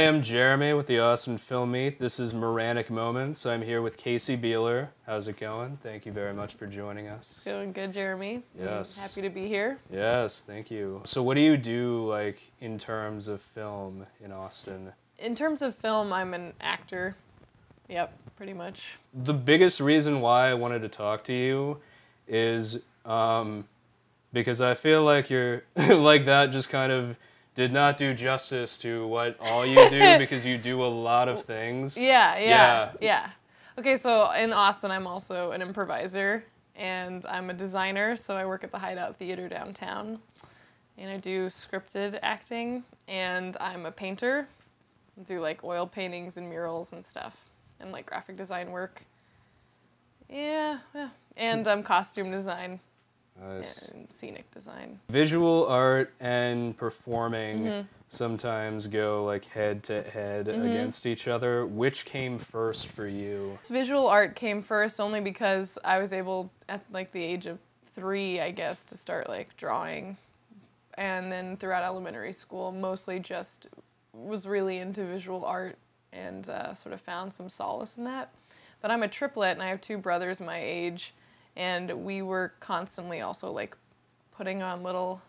am Jeremy with the Austin Film Meet. This is Moranic Moments. I'm here with Kaci Beeler. How's it going? Thank you very much for joining us. It's going good, Jeremy. I'm Yes. happy to be here. Yes, thank you. So, what do you do like in terms of film in Austin? In terms of film, I'm an actor. Yep, pretty much. The biggest reason why I wanted to talk to you is um, because I feel like you're like that just kind of did not do justice to what all you do because you do a lot of things. Yeah, yeah, Yeah. yeah. Okay, so in Austin, I'm also an improviser and I'm a designer, so I work at the Hideout Theater downtown. And I do scripted acting, and I'm a painter. I do like oil paintings and murals and stuff, and like graphic design work. Yeah, yeah. and um, costume design Nice. and scenic design. Visual art and performing Mm-hmm. sometimes go like head to head against each other. Which came first for you? Visual art came first only because I was able at like the age of three, I guess, to start like drawing. And then throughout elementary school, mostly just was really into visual art and uh, sort of found some solace in that. But I'm a triplet and I have two brothers my age, and we were constantly also like putting on little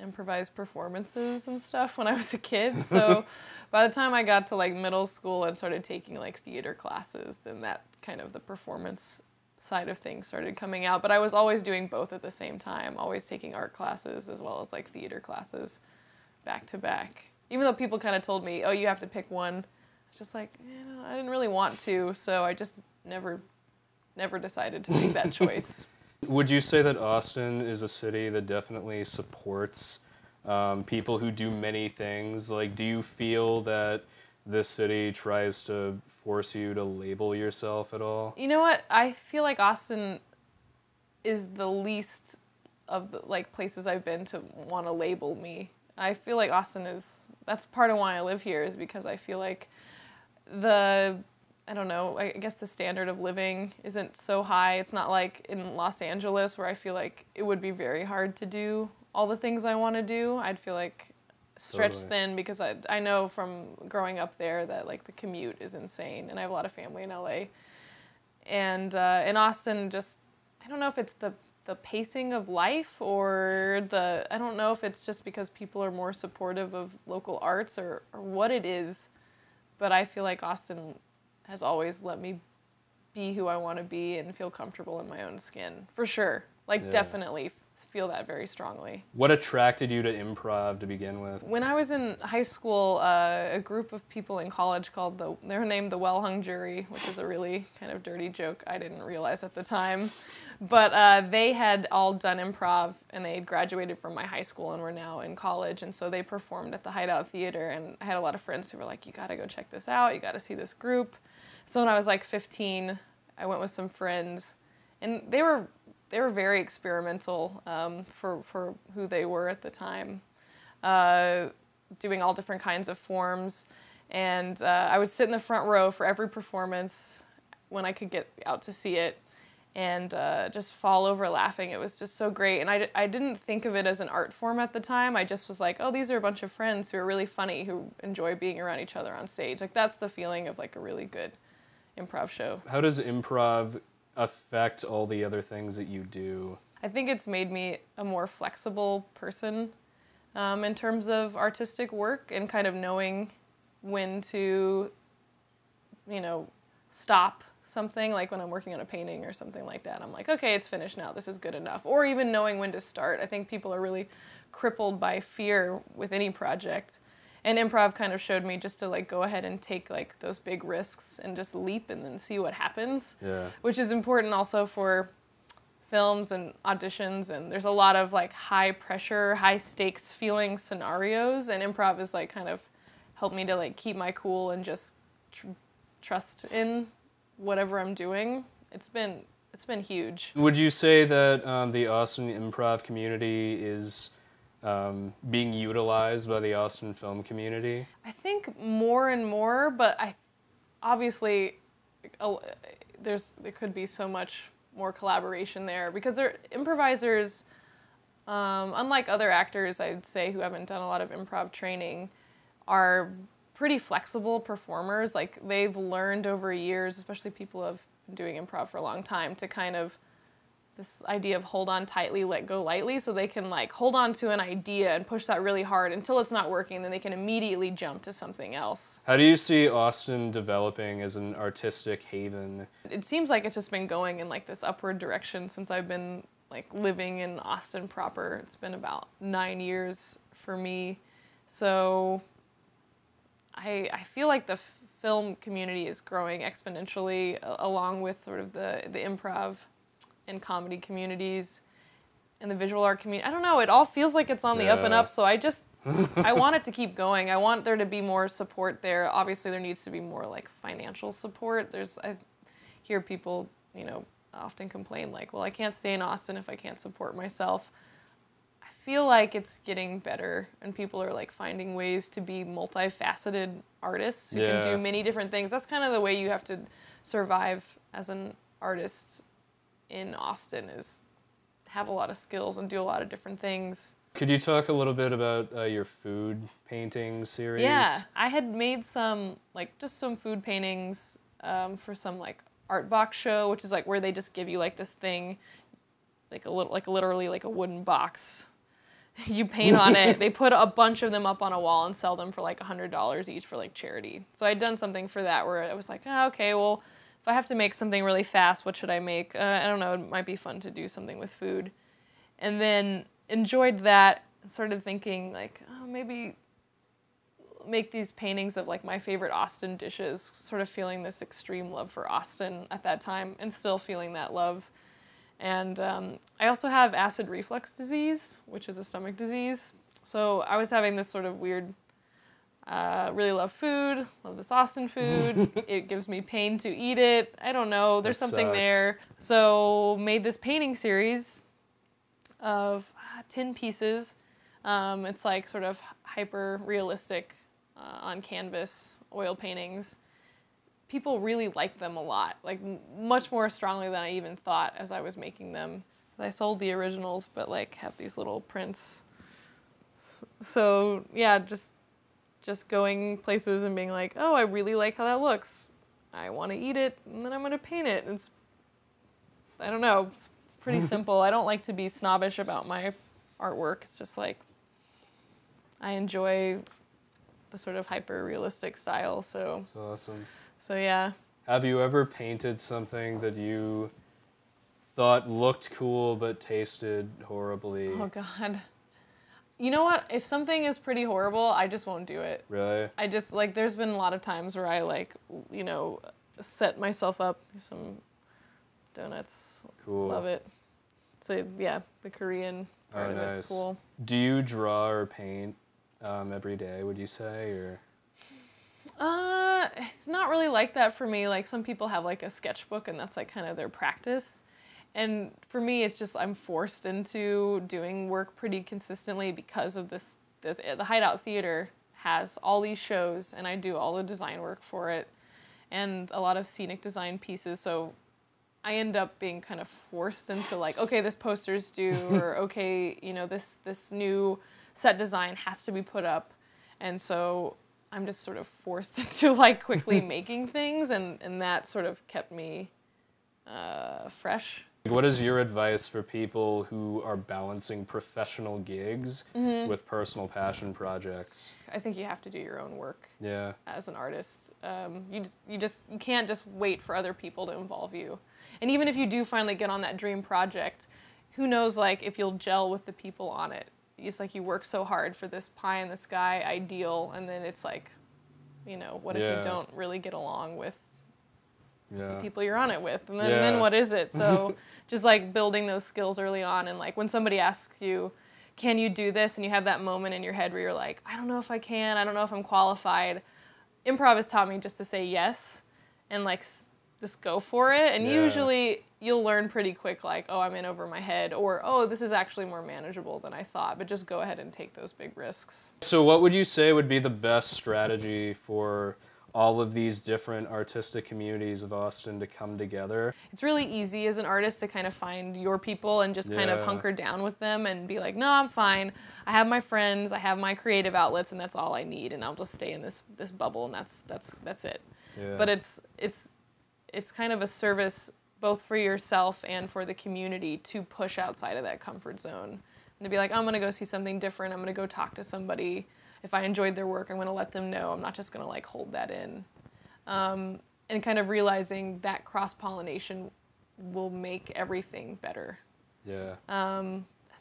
improvised performances and stuff when I was a kid. So by the time I got to like middle school and started taking like theater classes, then that kind of the performance side of things started coming out. But I was always doing both at the same time, always taking art classes as well as like theater classes back to back. Even though people kind of told me, "Oh, you have to pick one." I was just like, eh, know, I didn't really want to, so I just never never decided to make that choice. Would you say that Austin is a city that definitely supports um, people who do many things? Like, do you feel that this city tries to force you to label yourself at all? You know what? I feel like Austin is the least of the like places I've been to want to label me. I feel like Austin is that's part of why I live here is because I feel like the I don't know, I guess the standard of living isn't so high. It's not like in Los Angeles where I feel like it would be very hard to do all the things I want to do. I'd feel like stretched Totally. thin because I, I know from growing up there that like the commute is insane and I have a lot of family in LA and uh, in Austin, just I don't know if it's the the pacing of life or the I don't know if it's just because people are more supportive of local arts or, or what it is, but I feel like Austin has always let me be who I want to be and feel comfortable in my own skin for sure. Like Yeah. definitely feel that very strongly. What attracted you to improv to begin with? When I was in high school, uh, a group of people in college called the they're named the Well Hung Jury, which is a really kind of dirty joke I didn't realize at the time. But uh, they had all done improv and they had graduated from my high school and were now in college. And so they performed at the Hideout Theater. And I had a lot of friends who were like, You gotta go check this out, you gotta see this group. So when I was like 15, I went with some friends and they were they were very experimental um, for for who they were at the time, uh, doing all different kinds of forms, and uh, I would sit in the front row for every performance when I could get out to see it, and uh, just fall over laughing. It was just so great, and I, I didn't think of it as an art form at the time. I just was like, oh, these are a bunch of friends who are really funny, who enjoy being around each other on stage. Like that's the feeling of like a really good improv show. How does improv affect all the other things that you do? I think it's made me a more flexible person um, in terms of artistic work and kind of knowing when to, you know, stop something. Like when I'm working on a painting or something like that, I'm like, okay, it's finished now. This is good enough. Or even knowing when to start. I think people are really crippled by fear with any project. And improv kind of showed me just to like go ahead and take like those big risks and just leap and then see what happens. Yeah. which is important also for films and auditions and there's a lot of like high pressure high stakes feeling scenarios and improv is like kind of helped me to like keep my cool and just tr- trust in whatever i'm doing. It's been it's been huge. Would you say that um, the Austin improv community is um, being utilized by the Austin film community? I think more and more, but I obviously there's there could be so much more collaboration there because they're improvisers. Um, unlike other actors, I'd say who haven't done a lot of improv training, are pretty flexible performers. Like they've learned over years, especially people who have been doing improv for a long time, to kind of this idea of hold on tightly, let go lightly, so they can like hold on to an idea and push that really hard until it's not working, then they can immediately jump to something else. How do you see Austin developing as an artistic haven? It seems like it's just been going in like this upward direction since I've been like living in Austin proper. It's been about nine years for me. So I, I feel like the f- film community is growing exponentially along with sort of the, the improv and comedy communities and the visual art community. I don't know, it all feels like it's on the up and up, so I just I want it to keep going. I want there to be more support there. Obviously there needs to be more like financial support. There's I hear people, you know, often complain like, "Well, I can't stay in Austin if I can't support myself." I feel like it's getting better and people are like finding ways to be multifaceted artists who can do many different things. That's kind of the way you have to survive as an artist in Austin is have a lot of skills and do a lot of different things. Could you talk a little bit about uh, your food painting series? Yeah, I had made some like just some food paintings um, for some like art box show, which is like where they just give you like this thing, like a little like literally like a wooden box. You paint on it. They put a bunch of them up on a wall and sell them for like a hundred dollars each for like charity. So I'd done something for that where I was like, oh, okay, well, if I have to make something really fast, what should I make? Uh, I don't know. It might be fun to do something with food, and then enjoyed that. Started thinking like, oh, maybe make these paintings of like my favorite Austin dishes, sort of feeling this extreme love for Austin at that time and still feeling that love. And um, I also have acid reflux disease, which is a stomach disease. So I was having this sort of weird, uh, really love food, love this Austin food. it gives me pain to eat it. I don't know, there's That something sucks. there. So made this painting series of uh, 10 pieces. Um, it's like sort of hyper realistic uh, on canvas oil paintings. People really liked them a lot, like m- much more strongly than I even thought as I was making them. I sold the originals, but like have these little prints. So yeah, just just going places and being like, oh, I really like how that looks. I want to eat it, and then I'm gonna paint it. It's I don't know. It's pretty simple. I don't like to be snobbish about my artwork. It's just like I enjoy the sort of hyper realistic style. So That's awesome. so yeah. Have you ever painted something that you thought looked cool but tasted horribly? Oh god. You know what? If something is pretty horrible, I just won't do it. Really? I just like there's been a lot of times where I like you know set myself up some donuts. Cool. Love it. So yeah, the Korean part Oh, of nice. it's cool. Do you draw or paint um, every day? Would you say, or Uh, it's not really like that for me. Like some people have like a sketchbook and that's like kind of their practice. And for me, it's just I'm forced into doing work pretty consistently because of this. The, the Hideout Theater has all these shows, and I do all the design work for it, and a lot of scenic design pieces. So I end up being kind of forced into like, okay, this poster's due, or okay, you know, this this new set design has to be put up, and so I'm just sort of forced into like quickly making things, and and that sort of kept me uh, fresh. What is your advice for people who are balancing professional gigs Mm-hmm. with personal passion projects? I think you have to do your own work Yeah. as an artist. Um, you just you just you can't just wait for other people to involve you. And even if you do finally get on that dream project, who knows like if you'll gel with the people on it. It's like you work so hard for this pie in the sky ideal and then it's like you know, what if Yeah. you don't really get along with Yeah. people you're on it with and then, Yeah. then what is it so just like building those skills early on and like when somebody asks you can you do this and you have that moment in your head where you're like i don't know if i can i don't know if i'm qualified improv has taught me just to say yes and like s- just go for it and Yeah. usually you'll learn pretty quick like oh i'm in over my head or oh this is actually more manageable than i thought but just go ahead and take those big risks So, what would you say would be the best strategy for all of these different artistic communities of Austin to come together. It's really easy as an artist to kind of find your people and just kind of hunker down with them and be like, no, I'm fine. I have my friends, I have my creative outlets, and that's all I need, and I'll just stay in this this bubble, and that's that's that's it. Yeah. But it's it's it's kind of a service both for yourself and for the community to push outside of that comfort zone and to be like, I'm gonna go see something different. I'm gonna go talk to somebody. If I enjoyed their work, I'm gonna let them know. I'm not just gonna like hold that in. Um, and kind of realizing that cross pollination will make everything better. yeah.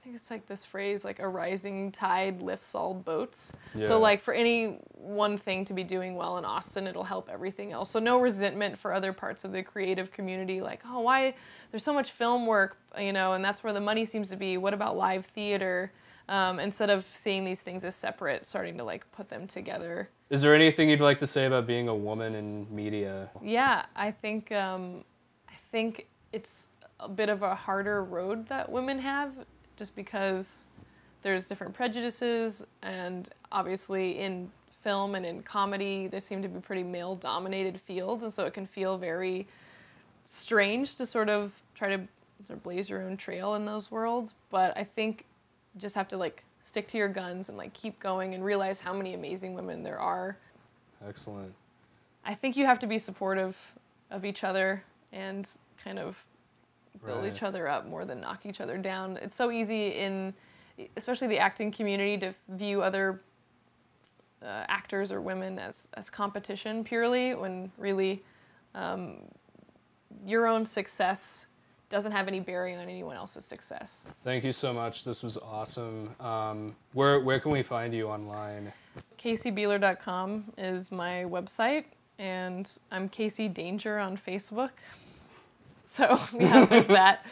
I think it's like this phrase, like a rising tide lifts all boats. Yeah. So like for any one thing to be doing well in Austin, it'll help everything else. So no resentment for other parts of the creative community, like oh why there's so much film work, you know, and that's where the money seems to be. What about live theater? Um, instead of seeing these things as separate, starting to like put them together. Is there anything you'd like to say about being a woman in media? Yeah, I think um, I think it's a bit of a harder road that women have, just because there's different prejudices, and obviously in film and in comedy, they seem to be pretty male-dominated fields, and so it can feel very strange to sort of try to sort of blaze your own trail in those worlds. But I think just have to like stick to your guns and like keep going and realize how many amazing women there are Excellent. I think you have to be supportive of each other and kind of build Right. each other up more than knock each other down. It's so easy in, especially the acting community, to view other uh, actors or women as, as competition purely when really um, your own success doesn't have any bearing on anyone else's success. Thank you so much. This was awesome. Um, where where can we find you online? KaciBeeler.com is my website, and I'm Kaci Danger on Facebook. So yeah, there's that,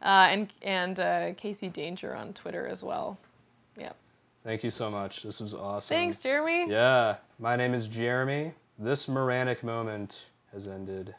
uh, and and uh, Kaci Danger on Twitter as well. Yep. Thank you so much. This was awesome. Thanks, Jeremy. Yeah. My name is Jeremy. This Moranic moment has ended.